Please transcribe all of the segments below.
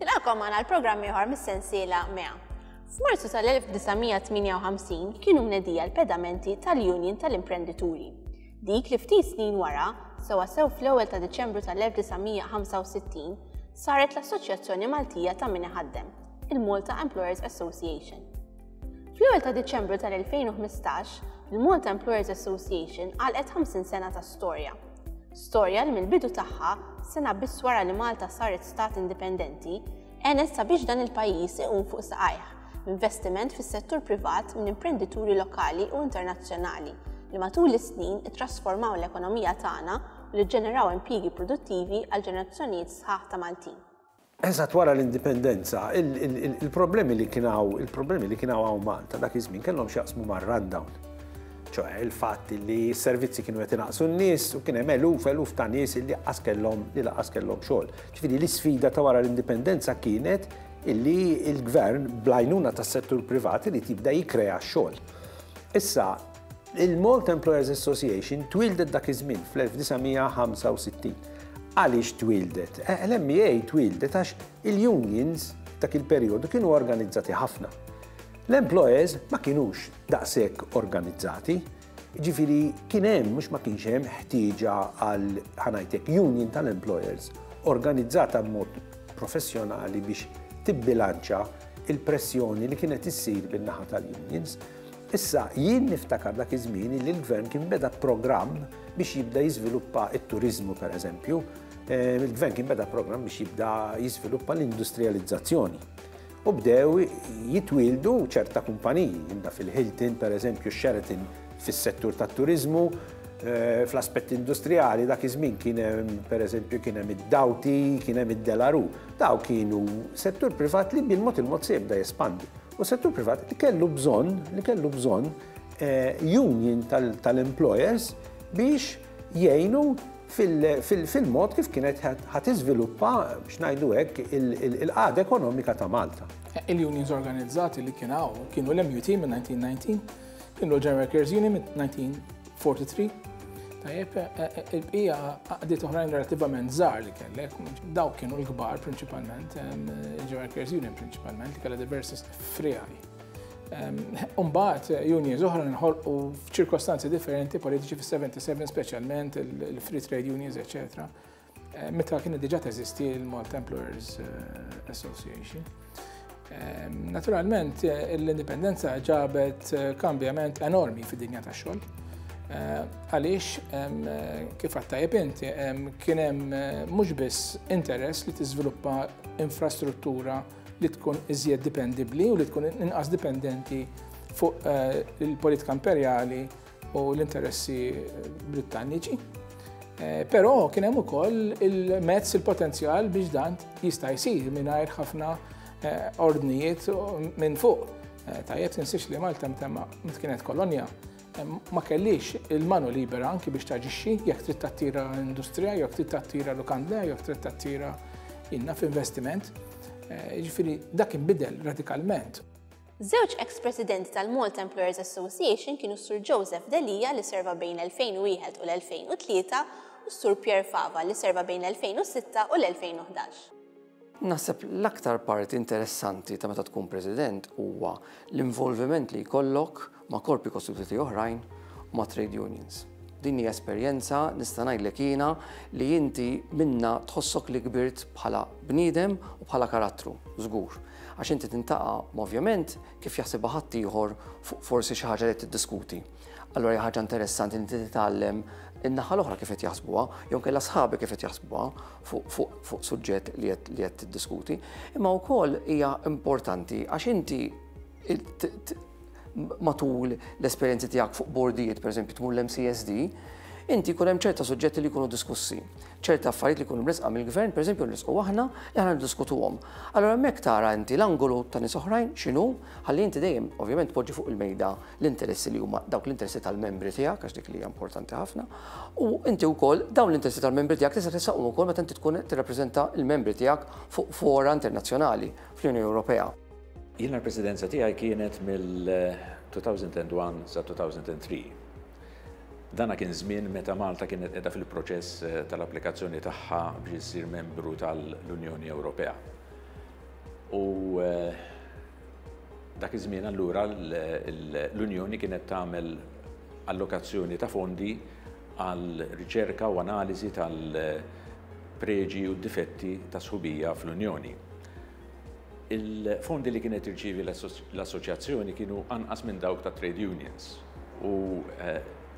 Nilqakom magħna għal programm ieħor mis-sensiela Mea. F'Marzu tal-1958 kienu mnedija l-pedamenti tal-Union tal-Imprendituri. Dik li ftit snin wara, sewa sew fl-ewwel ta' Diċembru tal-1965, saret l-Assoċjazzjoni Maltija ta' Min Iħaddem, il-Malta Employers Association. Fl-ewwel ta' Diċembru tal-2015, il-Malta Employers Association għalqet 50 sena ta' storja. Storja li mill-bidu tagħha, sena biss wara li Malta saret stat indipendenti, għenet sabiex dan il-pajjiż iqum fuq saqajh, investiment fis-settur privat minn imprendituri lokali u internazzjonali li matul is-snin ittrasformaw l-ekonomija tagħna u li ġġeneraw impjiegi produttivi għal ġenerazzjonijiet sħaħ ta' Maltin. Eżatt wara l-Indipendenza, il-problemi li kien hawn, il-problemi li kien hawn hawn Malta dak iż-żmien kellhom x'jaqsmu mar-rundown. Ċoe, il-fatt li s-servizzi kienu qed inaqqsu n-nies u kien hemm eluf, eluf ta' nies li laqqas kellhom, li laqqas kellhom xogħol. Ġifieri l-isfida ta' wara l-Indipendenza kienet illi l-Gvern, bl-għajnuna tas-settur privat, irid jibda jikkrea x-xogħol. Issa, Il-Malta Employers Association twieldet dak iż-żmien fl-1965. Għaliex twieldet? Eh, L-MEA twieldet għax il-unions dak il-perjodu kienu organizzati ħafna. L-employers ma kienux daqshekk organizzati. Ġifiri, kien hemm mhux ma kienx hemm ħtieġa għal ħanajtek union tal-employers organizzata b'mod professjonali biex tibbilanċa il-pressjoni li kienet issir bin-naħa tal-unions. Issa, jien niftakar dak iż-żmien illi l-Gvern kien beda programm biex jibda jiżviluppa t-turiżmu pereżempju, il-Gvern kien beda programm biex jibda jiżviluppa l-industrijalizzazzjoni. U bdew jitwieldu ċerta kumpaniji, indaf il-Hilton pereżempju, x-Sheraton fis-settur tat-turiżmu, fl-aspett industrijali dak iż-żmien kien hemm pereżempju kien hemm id-Dawti, kien hemm id-De La Rue. Dawk kienu settur privat li bil-mod il-mod se jibda jespandi. U settur privat li kellu bżonn, li kellu bżonn eh, union tal-employers biex jgħinu fil-mod kif kienet ħat iżviluppa biex ngħidu hekk il-qagħda ekonomika ta' Malta. Il-unions organizzati li kien hawn kienu l-MUT minn 1919, kienu l-General Cares Union minn 19 43. Tajjeb, e, e, e, il-bqija għaddit oħrajn relativament żgħar li kellek, dawk kienu l-kbar prinċipalment, ġewerkers union prinċipalment, li kellha diversi friħaj. Umbat, unions oħra nħolqu f'ċirkostanzi differenti politiċi fis-77, speċjalment il-free trade unions, eccetera Eh, meta kienet diġa teżisti il-Malta Employers eh, Association. Eh, naturalment, l-indipendenza ġabet kambjament enormi fid-dinja ta' xogħol. Għaliex, kif għattajib inti, kien hemm mhux biss interess li tiżviluppa infrastruttura li tkun iżjed dipendibli u li tkun inqas dipendenti fuq il-politika imperjali u l-interessi Brittaniċi. Eh, però kien hemm ukoll il-mezz il-potenzjal biex dan jista' jsir mingħajr ħafna eh, ordnijiet minn fuq. Eh, tajjeb tinsiex li Malta mtemma mit kienet kolonja ma kellix il-manu libera anki biex taġixxi jekk trid tattira industrija, jekk trid tattira lukanda, jekk trid tattira inna f'investiment. Ġifieri dak inbidel radikalment. Żewġ eks-presidenti tal-Malta Employers Association kienu s-Sur Joseph Delia li serva bejn l-2001 u l-2003 u s-Sur Pierre Fava li serva bejn l-2006 u l-2011. Naħseb l-aktar parti interessanti ta' meta tkun President huwa l-involviment li jkollok ma' korpi kostituti oħrajn u ma' trade unions. Din hi esperjenza nista' ngħidlek jiena li inti minnha tħossok li kbirt bħala bniedem u bħala karattru, żgur. Għax inti tintaqa' m'ovvjament kif jaħsibha ħaddieħor fuq forsi xi ħaġa li qed tiddiskuti. Allura hija ħaġa interessanti li inti titgħallem in-naħa l-oħra kif qed jaħsbuha, jew kellha sħabek kif qed jaħsbuha fuq suġġett li qed tiddiskuti. Imma wkoll hija importanti għax inti matul l-esperjenzi tiegħek fuq bordijiet, pereżempju tmur l-MCSD, inti jkun hemm ċerta suġġetti li jkunu diskussi, ċerta affarijiet li jkunu mresqa mill-gvern, pereżempju nrisqu aħna li aħna niddiskutuhom. Allura hemmhekk tara inti l-angolu ta' nies oħrajn x'inhu, ħalli inti dejjem ovvjament tpoġġi fuq il-mejda l-interessi li huma dawk l-interessi tal-membri tiegħek għax dik li hija importanti ħafna. U inti wkoll dawn l-interessi tal-membri tiegħek tista' tessaqhom ukoll meta inti tkun tirrappreżenta l-membri tiegħek fuq fora internazzjonali fl-Unjoni Ewropea. Jiena l-Presidenza tiegħi kienet mill-2001 sat-2003. Dan kien żmien meta Malta kienet qiegħda fil-proċess tal-applikazzjoni tagħha biex issir membru tal-Unjoni Ewropea. U dak iż-żmien allura l-Unjoni kienet tagħmel allokazzjoni ta' fondi għal riċerka u analiżi tal-preġi u d-difetti tas-sħubija fl-Unjoni. Il-fondi li kienet tirċievi l-Assoċjazzjoni kienu anqas minn dawk tat-trade unions u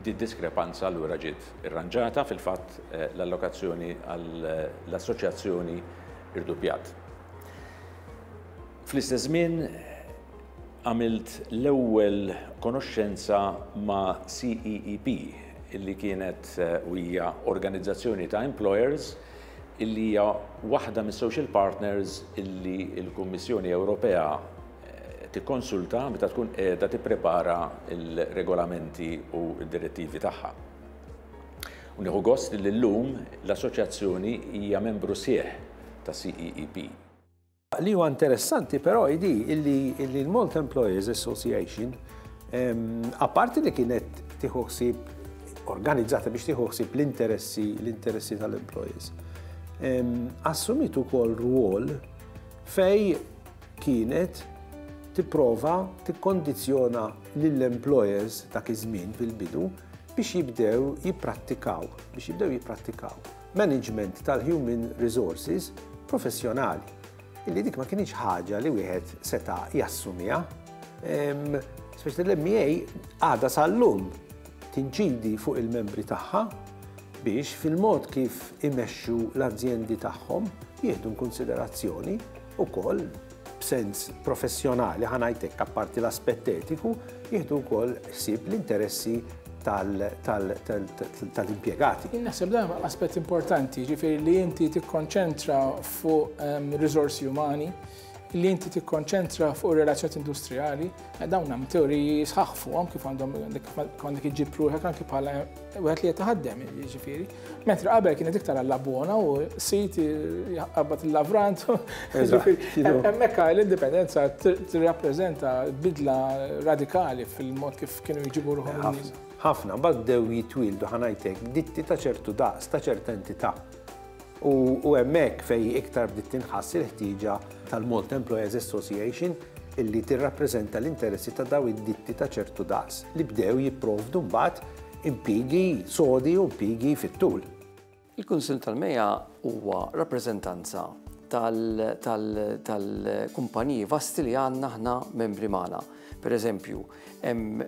did-diskrepanza allura ġiet irranġata, fil-fatt l-allokazzjoni għall-Assoċjazzjoni rduppjat. Fl-istess żmien għamilt l-ewwel konoxxenza ma' CEEP, li kienet u hija organizzazzjoni ta' employers illi hija waħda mis-social partners illi l-Kummissjoni Ewropea tikkonsulta meta tkun qiegħda tipprepara l-regolamenti u d-direttivi tagħha. U nieħu gost li llum l-Assoċjazzjoni hija membru sħiħ tas-CEEP. Li huwa interessanti però idi illi l-Malta Employers Association apparti li kienet tieħu ħsieb organizzata biex tieħu ħsieb l-interessi l-interessi tal-employees. Assumit ukoll rwol fej kienet tipprova tikkondizzjona lill-employers dak iż-żmien fil-bidu biex jibdew jipprattikaw, biex jibdew jipprattikaw. management tal-human resources professjonali, illi dik ma kinitx ħaġa li wieħed seta' jassumiha. Speċi l-MEA għada sal-lum tinċidi fuq il-membri tagħha biex fil-mod kif imexxu l-azjendi tagħhom jieħdu konsiderazzjoni u koll b'sens professjonali, ħa ngħid hekk, apparti l-aspett etiku, jieħdu wkoll ħsieb l-interessi tal-impjegati. Naħseb dan aspett importanti, ġifieri li inti tikkonċentra fuq ehm, riżorsi umani, li inti tikkonċentra fuq relazzjoni industrijali, eh, dawn hemm teoriji sħaħ fuqhom kif għandhom għandek iġib ruħek anki bħala Wieħed li qed iħaddem, jiġifieri. Mentri qabel kienet iktar għall-abbona u sit jaqbad il-lavrant. Hemmhekk l-indipendenza tirrappreżenta bidla radikali fil-mod kif kienu jġibu ruħhom. Ħafna, bad dew jitwildu ħanajtek ditti ta' ċertu daqs, ta' ċerta entità. U hu hemmhekk fejn iktar bdiet tinħass il-ħtieġa tal-Malta Employers Association illi tirrappreżenta l-interessi ta' dawn id-ditti ta' ċertu daqs li bdew jipprovdu mbagħad impjiegi sodi u impjiegi fit-tul. Il-Kunsill tal-MEA huwa rappreżentanza tal-kumpaniji vasti li għandna aħna membri magħna. Pereżempju, hemm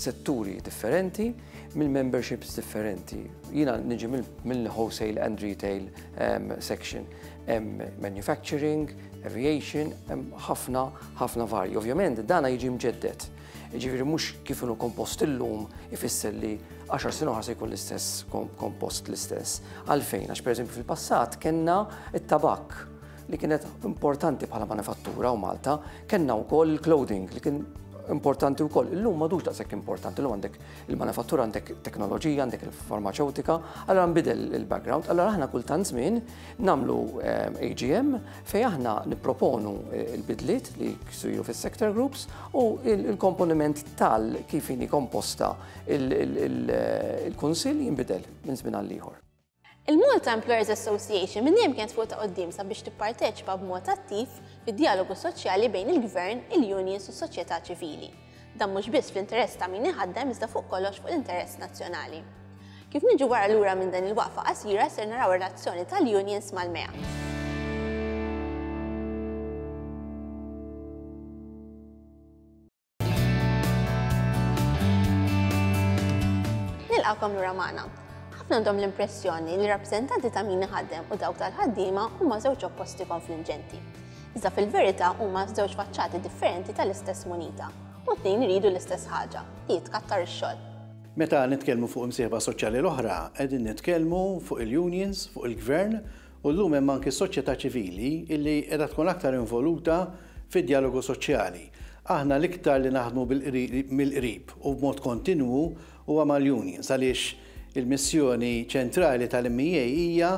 setturi differenti, mill-memberships differenti. Jiena niġi mill-wholesale and retail ehm, section. Hemm manufacturing, aviation, hemm ħafna ħafna varji. Ovvjament dana jiġi mġeddet. Ġifieri mhux kif inhu kompost illum ifisser li 10 sena oħra se jkun l-istess kompost l-istess. Għalfejn, għax pereżempju fil-passat kellna t-tabakk li kienet importanti bħala manifattura u Malta, kellna wkoll il-clothing li kien importanti wkoll. Illum madux daqshekk importanti, illum għandek il-manifattura, għandek teknoloġija, għandek il-farmaceutika, allora nbidel il-background, allora aħna kultant żmien nagħmlu eh, AGM fejn aħna nipproponu eh, il-bidliet li jsiru fis-sector groups u il-komponiment tal kif komposta il-kunsill jinbidel minn żmien għal ieħor. Il-Malta Employers Association minn dejjem kienet fuq ta' quddiem sabiex tipparteċipa b'mod attiv fid-djalogu soċjali bejn il-Gvern, il-unions u s-soċjetà ċivili. Dan mhux biss fl-interess ta' min iħaddem iżda fuq kollox fuq l-interess nazzjonali. Kif niġu wara lura minn din il-waqfa qasira ser naraw ir-relazzjoni tal-unions mal-MEA. Nilqakom lura magħna. Ħafna għandhom l-impressjoni li rappreżentanti ta' min ħaddem u dawk tal-ħaddiema huma żewġ opposti konfliġenti. Iżda fil-verità huma żewġ faċċati differenti tal-istess munita u t-tnejn iridu l-istess ħaġa, li jitkattar ix-xogħol. Meta nitkellmu fuq imsieħba soċjali l-oħra, qegħdin nitkellmu fuq il-unions, fuq il-gvern U llum hemm anki s-soċjetà ċivili li qiegħda tkun aktar involuta fid-djalogu soċjali. Aħna l-iktar li naħdmu mill-qrib u b'mod kontinwu huwa mal-unions għaliex il-missjoni ċentrali tal-MEA hija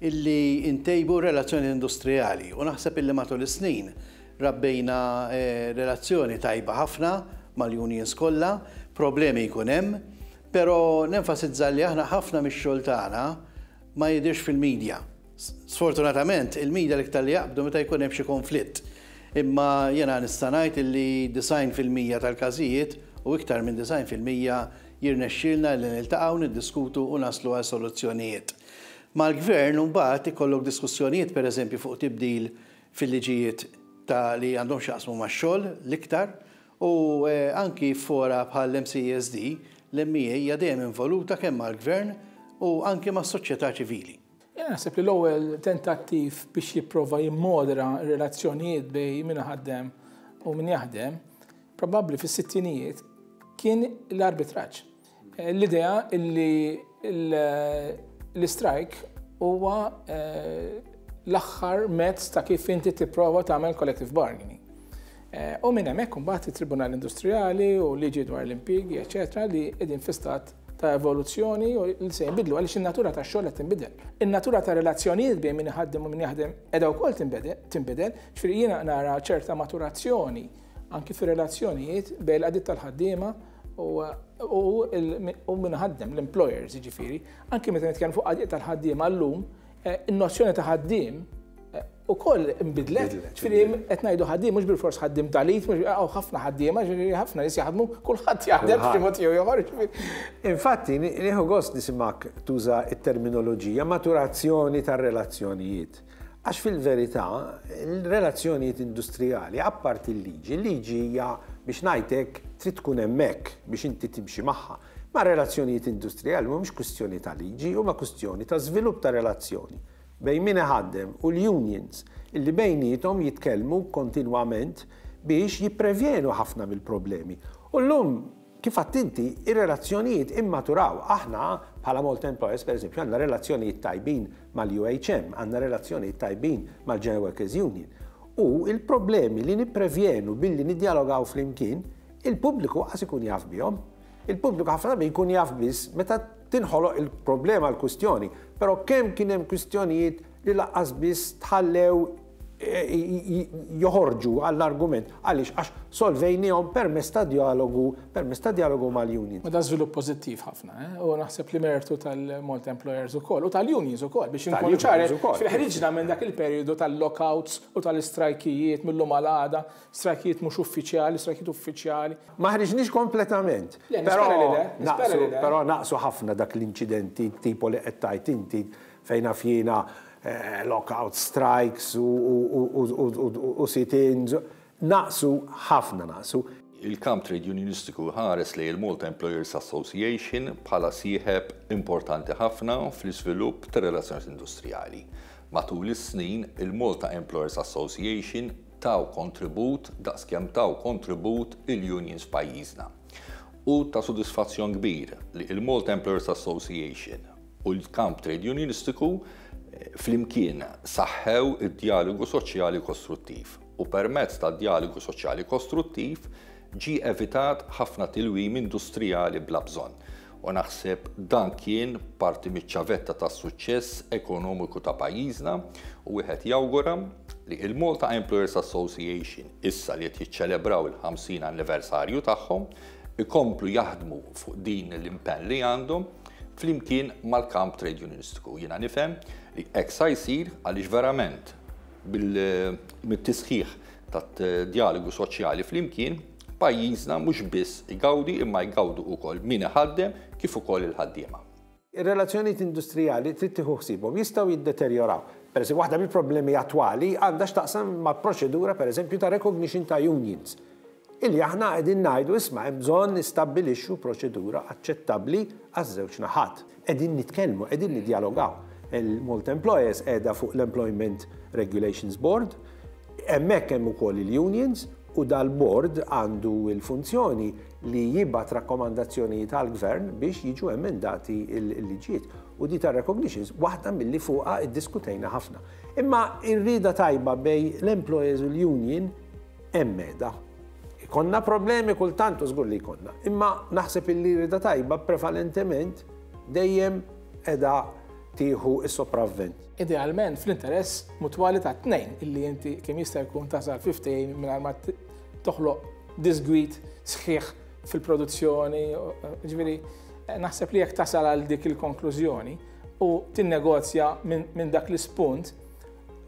li ntejbu r-relazzjonijiet industrijali u naħseb illi matul is-snin rabbejna relazzjoni tajba ħafna mal-unions kollha, problemi jkun hemm, però nenfasizza li aħna ħafna mix-xogħol tagħna, ma jidhirx fil-media. Sfortunatament, il-media l-iktar li jaqbdu meta jkun hemm xi konflitt. Imma jiena nista' ngħid li disgħin fil-mija tal-każijiet u iktar minn disgħin fil-mija jirnexxielna li niltaqgħu, niddiskutu u naslu għal soluzzjonijiet. Mal-Gvern imbagħad ikollok diskussjonijiet pereżempju fuq tibdil fil-liġijiet ta' li għandhom x'jaqsmu max-xogħol l-iktar U anki f'fora bħall-MCESD, l-MEA hija dejjem involuta kemm mal-Gvern u anki mas-soċjetà ċivili. Jiena naħseb li l-ewwel tentattiv biex jipprova jimmodera r-relazzjonijiet bejn min iħaddem u min jaħdem, probabbli fis-sittinijiet, kien l-arbitraġġ. L-idea illi l-istrajk huwa eh, l-aħħar mezz ta' kif inti tipprova tagħmel collective bargaining. Eh, u minn hemmhekk imbagħad it-Tribunal Industrijali u liġi dwar l-impigi, eċetera, li qegħdin fistat ta' evoluzzjoni u li se jinbidlu għaliex in-natura ta' xogħol qed tinbidel. In-natura ta' relazzjonijiet bejn min iħaddem u min jaħdem qiegħda wkoll tinbidel, ġifieri jiena nara ċerta maturazzjoni anki fir-relazzjonijiet bejn il-qadiet tal-ħaddiema u minn ħaddem, l-employers jiġifieri, anki meta nitkellem fuq qadiet tal-ħaddiema llum, eh, in-nozzjoni ta' ħaddiem eh, u koll imbidlet, filim qed ngħidu ħaddiem mhux bil-fors ħaddim talit, mhux eh, ħafna ħaddiema, ħafna nies jaħdmu, kulħadd jaħdem xi mod jew ieħor. Infatti, nieħu gost nisimak tuża t terminoloġija maturazzjoni tar-relazzjonijiet. Għax fil-verità, il-relazzjonijiet industrijali, apparti l-liġi, l-liġi hija biex ngħid hekk trid tkun hemmhekk biex inti timxi magħha. Ma' relazzjonijiet industrijali mhumiex kwistjoni ta' liġi, huma kwistjoni ta' żvilupp ta' relazzjoni bejn min iħaddem u l-unions illi bejniethom jitkellmu kontinwament biex jipprevjenu ħafna mill-problemi. U llum Kif għidt inti, ir-relazzjonijiet immaturaw. Aħna, bħala Malta Employers, pereżempju, għandna relazzjonijiet tajbin mal-UHM, għandna relazzjonijiet tajbin mal-General Workers Union. U l-problemi li nipprevjenu billi niddjalogaw flimkien, il-pubbliku qas ikun jaf bihom. Il-pubbliku ħafna drabi jkun jaf biss meta tinħoloq il-problema l-kwistjoni, però kemm kien hemm kwistjonijiet li lanqas biss tħallew joħorġu għall-argument. Għaliex? Għax solvejnihom permess ta' dialogu, permess ta' dialogu mal-unions. Ma da żvilupp pożittiv ħafna, eh? u naħseb li mertu tal-Malta Employers ukoll u tal-unions ukoll biex inkunu ċari fil-ħriġna minn dak il-perjodu tal-lockouts u tal-istrajkijiet mill-lum għal għada, strajkijiet mhux uffiċjali, strajkijiet uffiċjali. Ma ħriġniex kompletament. Però naqsu ħafna dak l-inċidenti tipo li qed tgħid inti Fejn naf jiena, lockouts, strikes u sit-ins naqsu ħafna, naqsu. Il-kamp trade unionistiku jħares lejn il-Malta Employers Association bħala sieħeb importanti ħafna fl-iżvilupp tar-relazzjonijiet industrijali. Matul is-snin, il-Malta Employers Association taw kontribut daqs kemm taw kontribut il-unions f'pajjiżna. Hu ta' sodisfazzjon kbir li il-Malta Employers Association u l-kamp trejdjunionistiku flimkien saħħew id-djalogu soċjali kostruttiv u permezz tad-djalogu soċjali kostruttiv ġie evitat ħafna tilwim industrijali bla bżonn u naħseb dan kien parti miċ-ċavetta tas-suċċess ekonomiku ta' pajjiżna u wieħed jawgura li il-Malta Employers Association issa li qed jiċċelebraw il-50 anniversarju tagħhom ikomplu jaħdmu fuq din l-impenn li għandhom flimkien mal-kamp trade unionistiku. Jiena nifhem li hekk sa jsir għaliex verament mit-tisħiħ tad-dialogu soċjali flimkien pajjiżna mhux biss igawdi imma jgawdu wkoll min iħaddem kif ukoll il-ħaddiema. Ir-relazzjonijiet industrijali trid tieħu ħsiebhom, jistgħu jiddeterjoraw. Pereżempju, waħda mill-problemi attwali għandha x'taqsam ma' proċedura pereżempju ta' recognition ta' unions, illi aħna qegħdin ngħidu isma' hemm bżonn nistabbilixxu proċedura aċċettabbli għaż-żewġ naħat. Qegħdin nitkellmu, qegħdin niddjalogaw. Il-Malta Employers qiegħda fuq l-Employment Regulations Board, hemmhekk hemm ukoll il-unions u dal-board għandu l-funzjoni li jibgħat rakkomandazzjonijiet għall-Gvern biex jiġu emendati l-liġijiet. U di tar-recognitions waħda milli fuqha iddiskutejna ħafna. Imma r-rieda tajba bej l-employers u l-union hemm meda. Ikonna problemi kultant u żgur li jkollna. Imma naħseb illi rieda tajba prevalentement dejjem edha tieħu s-sopravvent. Idealment fl-interess mutwali tat-tnejn illi inti kemm jista' jkun tasal fi ftehim mingħajr ma toħloq disgwid sħiħ fil-produzzjoni, ġviri, naħseb li jekk tasal għal dik il-konklużjoni u tinnegozja minn dak l-ispunt,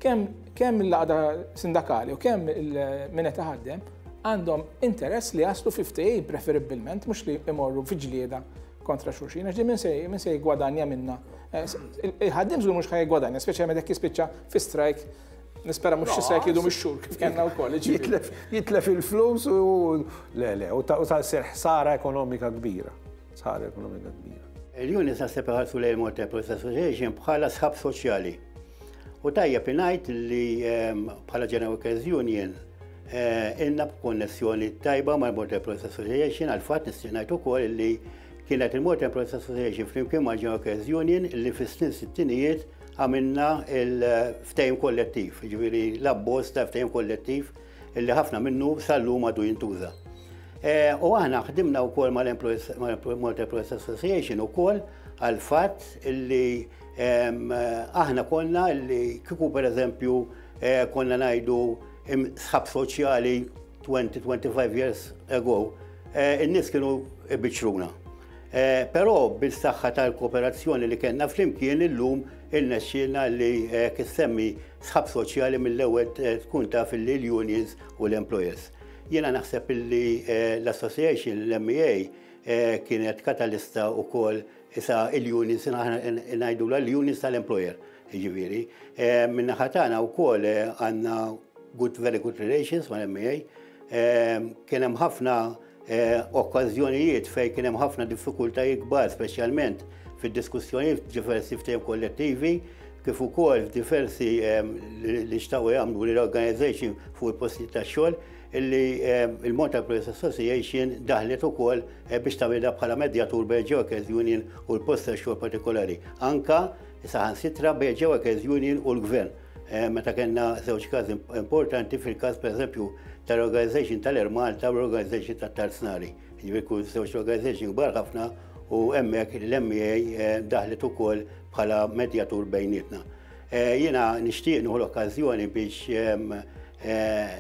kemm il-laqda sindakali u kemm il-minna taħaddem għandhom interess li jaslu 50 preferibbilment, mux li imorru fiġlieda kontra xurxin, għax minn se minn se jgwadanja minna. Eh, il-ħaddim zgur mux ħaj jgwadanja, speċjalment jekk jispiċċa fi strajk Nispera mhux xi seklu mhux xhur kif kellna wkoll. Jitlef il-flus u le le u ta' seħ sara ekonomika kbira. Sara ekonomika kbira. Il-units naħseb iħarsu lejn Malta Police Association bħala sħab soċjali. U tajja pinajt li ehm, bħala ġena Workers Union eh, inna b'konnessjoni tajba mal Malta Police Association għal fatt nistinajt ukoll li kienet il-Malta Police Association flimkien mal ġena Workers Union li fis-snin sittinijiet Għamilna l-ftehim kollettiv, jiġifieri l-abboż ta' ftehim kollettiv illi ħafna minnu sal-lum għadu jintuża. Eh, u aħna ħdimna wkoll mal-Malta Employees Association ukoll għal fatt illi aħna konna li kiku per eżempju eh, konna najdu sħab soċjali 20-25 years ago, eh, in-nis kienu biċruna. Eh, però bil-saħħa tal-kooperazzjoni li kellna flimkien illum il-nexxina li eh, kissemmi sħab soċjali mill-ewwel eh, tkun taf li l-unions u l-employers. Jiena naħseb li l-association, l-MEA, kienet katalista u kol isa il-unions, najdu l-unions tal-employer, ġiviri. Minna ħatana u kol għanna good, very good relations ma' l-MEA. Kienem ħafna okkażjonijiet fejn kien hemm ħafna diffikultajiet kbar, speċjalment fid-diskussjonijiet f'diversi ftehim kollettivi, kif ukoll f'diversi ehm, li xtaqu jagħmlu reorganization fuq il-postijiet tax-xogħol, illi ehm, il-Malta Police Association daħlet ukoll eh, biex tagħmilha bħala medjatur bejn Jokers Union u l-post tax-xogħol partikolari. Anka saħansitra bejn Jokers Union u l-Gvern. Eh, meta kellna żewġ każi importanti fil-każ pereżempju tal-organization tal-Air Malta u l-organization tat-Tarznari. Jiġifieri kull żewġ organization kbar ħafna u hemmhekk l-MEA eh, daħlet ukoll bħala medjatur bejnietna. Eh, jiena nixtieq nieħu l-okkażjoni biex ehm,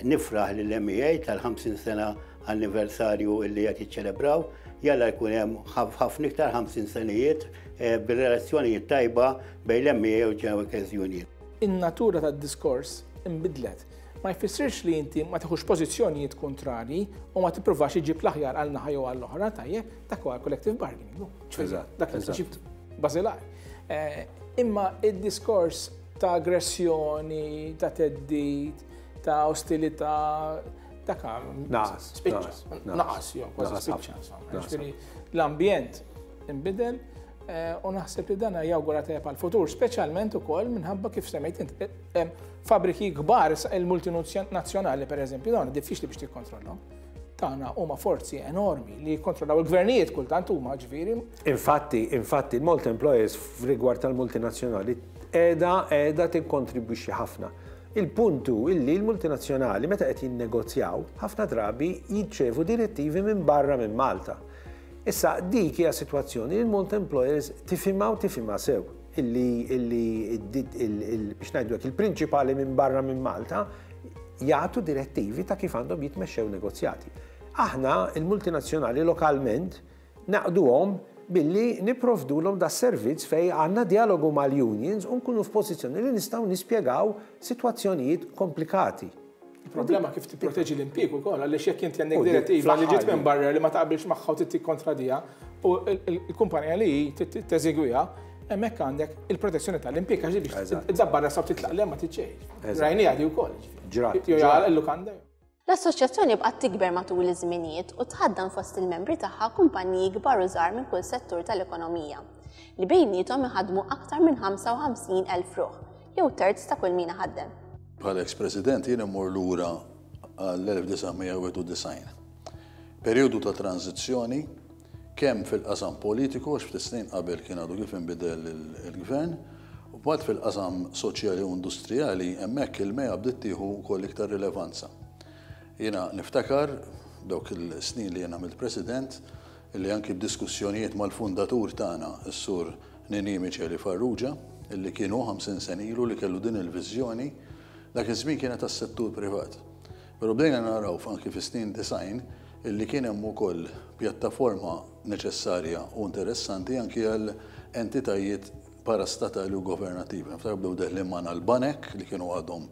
nifraħ lill-MEA tal-50 sena anniversarju illi qed jiċċelebraw, jalla jkun hemm ħafna iktar 50 senijiet eh, bir-relazzjonijiet tajba bejn l-MA u Workers Union. In-natura tad-diskors imbidlet ma jfissirx li inti ma tħux pożizzjonijiet kontrarji u ma tippruvax iġib l-aħjar għal naħa jew għall oħra tajjeb dak huwa collective bargaining. Dak il-prinċip bażilar. Eh, imma id-diskors ta' aggressjoni, ta' teddit, ta' ostilità, Dak naqas. Spiċċa. Naqas, jew kważi spiċċa. L-ambjent imbidel eh, u naħseb li dana jawgura tajab għal-futur, specialment u koll minħabba kif semmejt int eh, fabriki kbar il-multinazzjonali per eżempju, dawn diffiċli biex tikkontrollhom tagħna huma forzi enormi li jikkontrollaw il-gvernijiet kultant huma ġifieri. Infatti, infatti l-multi employers f'rigward tal-multinazzjonali qiegħda qiegħda tikkontribwixxi ħafna. Il-punt hu illi l-multinazzjonali meta qed jinnegozjaw, ħafna drabi jirċevu direttivi minn barra minn Malta. Issa, dik hija sitwazzjoni li l-Malta Employers tifhimha u tifhimha sew, illi illi biex ngħidu hekk il-prinċipali minn barra minn Malta jagħtu direttivi ta' kif għandhom jitmexxew negozjati. Aħna, il-multinazzjonali lokalment, Ngħaqqduhom billi nipprovdulhom das-servizz fejn għandna djalogu mal-unions u nkunu f'pożizzjoni li nistgħu nispjegaw sitwazzjonijiet komplikati. Il-problema kif tipproteġi l-impjieg ukoll għaliex jekk inti għandek direttiva li ġiet minn barra li ma taqbilx magħha u trid tikkontradiha u l-kumpanija li hi teżegwiha, hemmhekk għandek il-protezzjoni tal-impjieg għax biex id-dabbarra sa titlaq le ma tgħid xejn. Rajniha di wkoll. Ġrat. Jew jagħlaq il-lukanda. L-Assoċjazzjoni bqgħet tikber matul iż-żminijiet u tħaddan fost il-membri tagħha kumpanniji kbar u żgħar minn kull settur tal-ekonomija, li bejniethom iħaddmu aktar minn 55 elf ruħ, jew terz ta' kull min iħaddem. Bħala eks-President jien immur lura għall-1991. Perjodu ta' tranżizzjoni, Kemm fil-qasam politiku, għax ftit snin qabel kien għadu kif inbidel il-Gvern, u mbagħad fil-qasam soċjali u industrijali, hemmhekk il-MEA bdiet tieħu wkoll iktar rilevanza. Jiena niftakar, dawk il-snin li jien għamilt President, illi anki b'diskussjonijiet mal-fundatur tagħna, is-Sur Ninì Miceli Farrugia, illi kien hu ħamsin sena ilu li kellu din il-viżjoni, dak iż-żmien kienet għas-settur privat. Però bdejna naraw anki fis-snin 90 illi kien hemm ukoll pjattaforma neċessarja u interessanti anki għal entitajiet parastatali u governattivi. Niftakar bdew deħlin magħna l-banek li kienu għadhom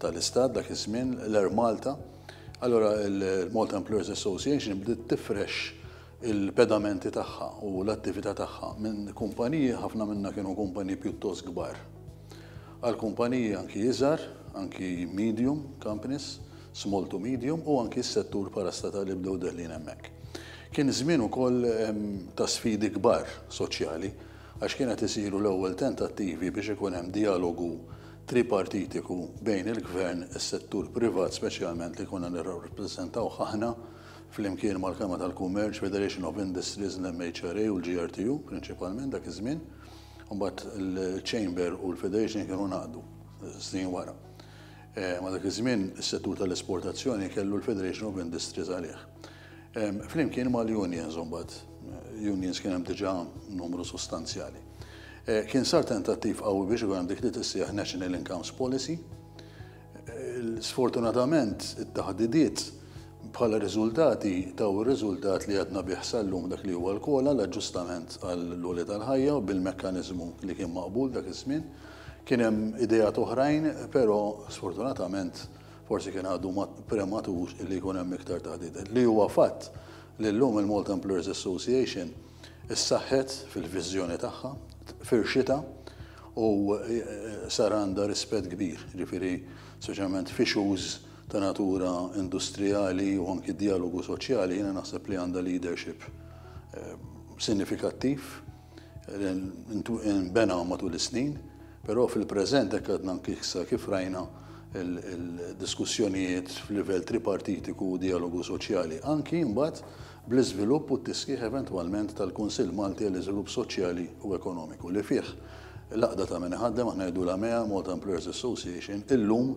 tal-istat dak iż-żmien, l-Air Malta. Allura l-Malta Employers Association bdiet tifrex il-pedamenti tagħha u l-attività tagħha minn kumpaniji, ħafna minnha kienu kumpaniji pjuttost kbar. Għal kumpaniji anki iżgħar, anki medium companies, small to medium, u anki s-settur parastatali bdew deħlin hemmhekk. Kien żmien ukoll ta' sfidi kbar soċjali għax kien qed isiru l-ewwel tentattivi biex ikun hemm djalogu tripartitiku bejn il-Gvern, is-settur privat speċjalment li konna nirrappreżentawh aħna flimkien mal-Kamra tal-Kummerċ, Federation of Industries, l-MHRA u l-GRTU prinċipalment dak iż-żmien. Imbagħad il-Chamber u l-Federation kienu ngħaqdu snin wara. Ma dak iż-żmien is-settur tal-esportazzjoni kellu l-Federation of Industries għalih. Flimkien mal-unions imbagħad, unions kien hemm diġà numru sostanzjali. Kien sar tentattiv qawwi biex ikun hemm dik li tissejjaħ National Incomes Policy, Sfortunatament, it-taħdidiet bħala riżultati taw ir-riżultat li għadna bih sal-lum dak li huwa l-kola, l-aġġustament għall-għoli tal-ħajja u bil-mekkaniżmu li kien maqbul dak iż-żmien. Kien hemm ideat oħrajn, però sfortunatament forsi kien għadu prematur li jkun hemm iktar taħdidiet. Li huwa fatt li llum il-Malta Employers Association Issaħħet fil-viżjoni tagħha, firxitha u sar għandha rispett kbir, jiġifieri speċjalment f'issues ta' natura industrijali u anki djalogu soċjali jiena naħseb li għandha leadership sinifikattiv li nbena matul is-snin, però fil-preżent hekk għadna anki issa kif rajna l-diskussjonijiet f'livell tripartitiku u djalogu soċjali, anki mbagħad bl-iżvilupp u t-tisħiħ eventwalment tal-Kunsill Malti għall-Iżvilupp Soċjali u Ekonomiku, li fih l-għaqda ta' min iħaddem, aħna ngħidulha MEA, Malta Employers Association, illum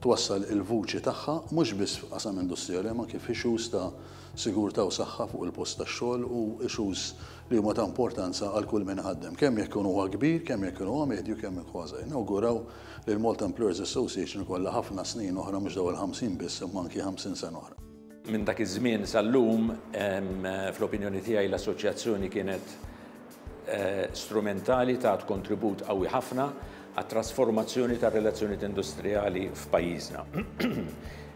twassal il-vuċi tagħha mhux biss f'qasam industrijali imma anki f'issues ta' sigurtà u saħħa fuq il-post tax-xogħol u issues li huma ta' importanza għal kull min iħaddem, kemm jekk ikun huwa kbir, kemm jekk ikun huwa medju, kemm jekk huwa żgħir. Nawguraw li l-Malta Employers Association ikollha ħafna snin oħra, mhux dawn il-50 biss, imma anki 50 sena oħra. Minn dak iż-żmien sal-lum, fl-opinjoni tiegħi l-Assoċjazzjoni kienet strumentali, tat kontribut qawwi ħafna għat-trasformazzjoni tar-relazzjonijiet industrijali f'pajjiżna.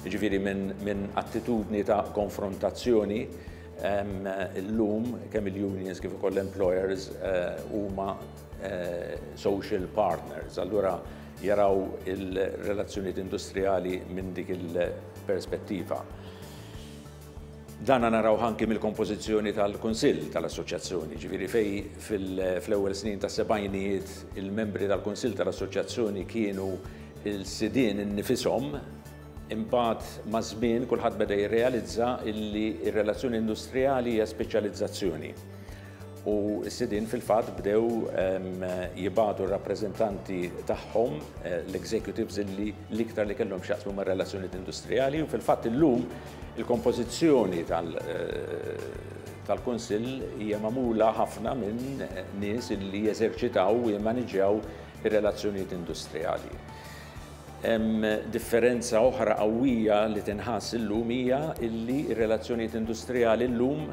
Jiġifieri minn attitudni ta' konfrontazzjoni, illum kemm il-unions kif ukoll l-employers huma social partners, allura jaraw il-relazzjonijiet industrijali minn dik il-perspettiva. Dana naraw ħanki mill-kompożizzjoni tal-Kunsill tal-Assoċjazzjoni, ġifieri fej fl-ewwel snin tas-sebgħinijiet il-membri tal-Kunsill tal-Assoċjazzjoni kienu l-sidien innifishom, imbagħad maż-żmien kulħadd beda jirrealizza illi r-relazzjoni industrijali hija speċjalizzazzjoni. u s-sidien fil-fatt bdew jibagħtu r-rappreżentanti tagħhom, l-executives li l-iktar li kellhom x'jaqsmu mar-relazzjonijiet industrijali u fil-fatt illum il-kompożizzjoni tal-Kunsill hija magħmula ħafna minn nies li jeżerċitaw u jimmaniġġjaw ir-relazzjonijiet industrijali. Differenza oħra qawwija li tinħass illum hija li r-relazzjonijiet industrijali llum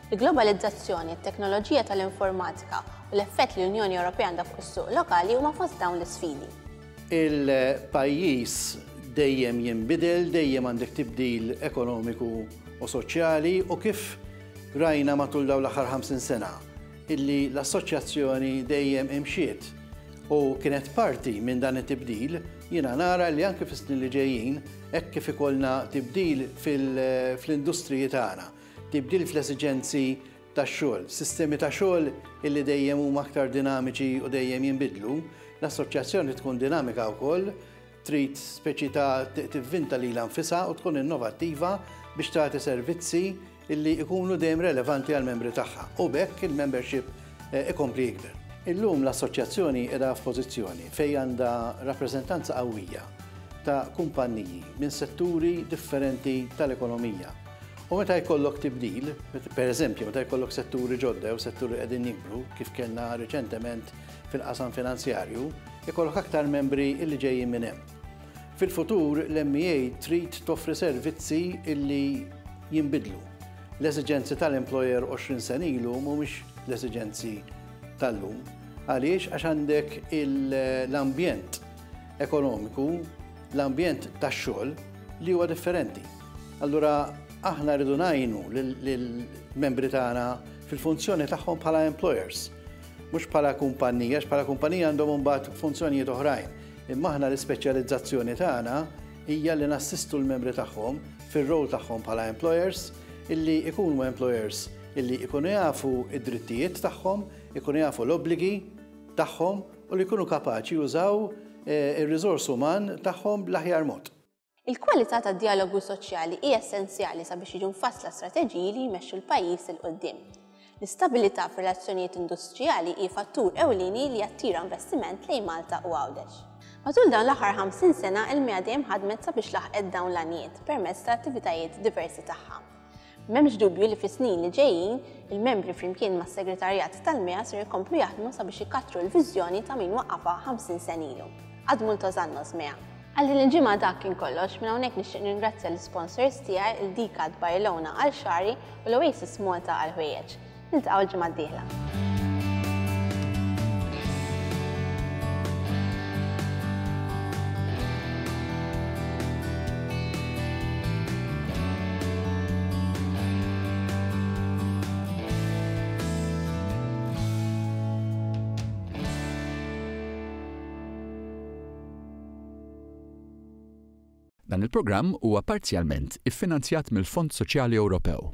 Il-globalizzazzjoni, it-teknoloġija tal-informatika u l-effett li l-Unjoni Ewropea għandha fuq is-suq lokali huma fost dawn l-isfidi. Il-pajjiż dejjem jinbidel, dejjem għandek tibdil ekonomiku u soċjali u kif rajna matul dawn l-aħħar 50 sena illi l-Assoċjazzjoni dejjem imxiet u kienet parti minn dan it-tibdil, jiena nara li anke fis-snin li ġejjin hekk kif ikollna tibdil fl-industriji tagħna, Tibdil fl-esiġenzi tax-xogħol, sistemi ta' xogħol illi dejjem huma aktar dinamiċi u dejjem jinbidlu, l-assoċjazzjoni tkun dinamika wkoll, trid speċi ta' tivvinta lilha nfisha u tkun innovattiva biex tagħti servizzi illi jkunu dejjem relevanti għall-membri tagħha u b'hekk il-membership ikompli jikber. Illum l-assoċjazzjoni qiegħda f'pożizzjoni fejn għandha rappreżentanza qawwija ta' kumpanniji minn setturi differenti tal-ekonomija. U meta jkollok tibdil, per eżempju, meta jkollok setturi ġodda jew setturi qegħdin jikbru, kif kellna riċentement fil-qasam finanzjarju, jkollok aktar membri illi ġejjin minn hemm. Fil-futur, l-MEA trid toffri servizzi illi jinbidlu. L-esiġenzi tal-employer 20 sen ilu mhumiex l-esiġenzi tal-lum. Għaliex għax għandek l-ambjent ekonomiku, l-ambjent tax-xogħol li huwa differenti. Allura aħna rridu ngħinu lill-membri tagħna fil-funzjoni tagħhom bħala employers, mhux bħala kumpanija, għax bħala kumpanija għandhom imbagħad funzjonijiet oħrajn. Imma aħna l-ispeċjalizzazzjoni tagħna hija li nassistu l-membri tagħhom fir-role tagħhom bħala employers illi jkunu employers illi jkunu jafu d-drittijiet tagħhom, jkunu jafu l-obbligi tagħhom u li jkunu kapaċi jużaw ir-riżors uman tagħhom bl-aħjar mod. Il-kwalità tad-djalogu soċjali hi essenzjali sabiex jiġu mfassla strateġiji li jmexxu l-pajjiż 'il quddiem. L-istabilità fir-relazzjonijiet industrijali hi fattur ewlieni li jattira investiment lejn Malta u Għawdex. Matul dawn l-aħħar 50 sena il-MEA dejjem ħadmet sabiex laħqet dawn l-għanijiet permezz tal-attivitajiet diversi tagħha. M'hemmx dubju li fis-snin li ġejjin, il-membri flimkien mas-Segretarjat tal-MEA ser ikomplu jaħdmu sabiex ikattru l-viżjoni ta' min waqqafha 50 sen ilu, Ad Multos Annos Mea. Għal din il-ġimgħa dak kien kollox, minn hawnhekk nixtieq nirringrazzja lis-sponsors tiegħi, il-Dicad Barelona għal xagħri u l-Oasis Malta għall-ħwejjeġ. Niltaqgħu l-ġimgħa d-dieħla. Dan il-programm huwa parzjalment iffinanzjat mill-Fond Soċjali Ewropew.